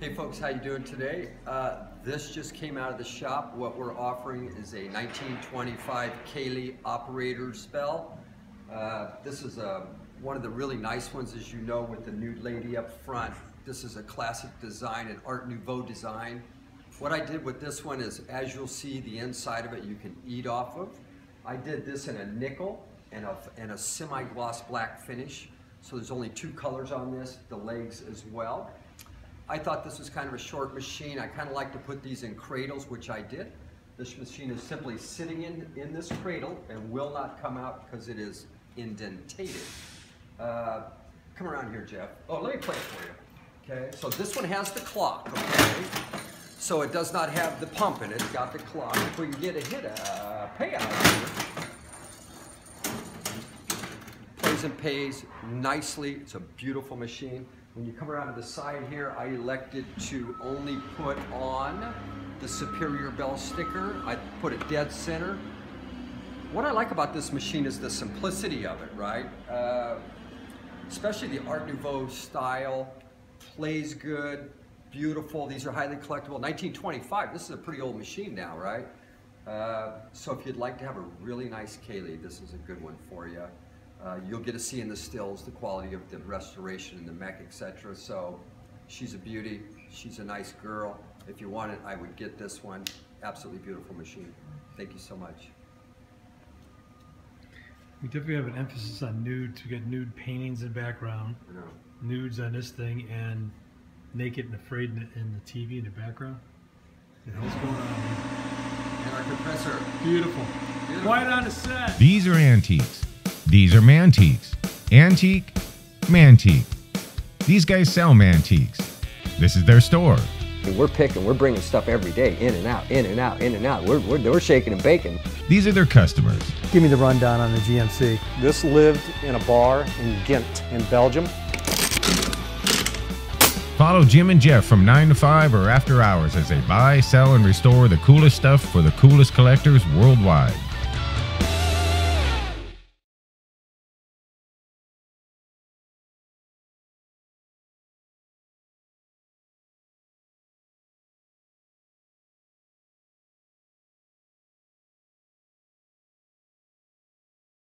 Hey folks, how you doing today? Uh, this just came out of the shop. What we're offering is a 1925 Caille Operator's Bell. Uh, this is a, one of the really nice ones, as you know, with the nude lady up front. This is a classic design, an Art Nouveau design. What I did with this one is, as you'll see, the inside of it you can eat off of. I did this in a nickel and a, and a semi-gloss black finish. So there's only two colors on this, the legs as well. I thought this was kind of a short machine. I kind of like to put these in cradles, which I did. This machine is simply sitting in, in this cradle and will not come out because it is indentated. Uh, come around here, Jeff. Oh, let me play it for you. Okay, so this one has the clock, okay? So it does not have the pump in it. It's got the clock. If we can get a hit, a payout here. Plays and pays nicely. It's a beautiful machine. When you come around to the side here, I elected to only put on the Superior Bell sticker. I put it dead center. What I like about this machine is the simplicity of it, right? Uh, especially the Art Nouveau style, plays good, beautiful. These are highly collectible. 1925, this is a pretty old machine now, right? Uh, so if you'd like to have a really nice Caille, this is a good one for you. Uh, you'll get to see in the stills the quality of the restoration and the mech, etc. So she's a beauty. She's a nice girl. If you want it, I would get this one. Absolutely beautiful machine. Thank you so much. We definitely have an emphasis on nude to get nude paintings in background, nudes on this thing, and naked and afraid in the, in the TV in the background. The hell's going on here? And our compressor. Beautiful. Beautiful. Quiet on the set. These are antiques. These are mantiques. Antique, mantique. These guys sell mantiques. This is their store. We're picking, we're bringing stuff every day, in and out, in and out, in and out. We're, we're, we're shaking and baking. These are their customers. Give me the rundown on the GMC. This lived in a bar in Ghent in Belgium. Follow Jim and Jeff from 9 to 5 or after hours as they buy, sell, and restore the coolest stuff for the coolest collectors worldwide.